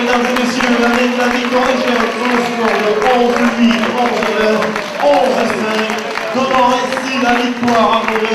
mesdames et messieurs, la victoire sur un transport de 11 8, 11 h 11 5. Comment reste-t-il la victoire à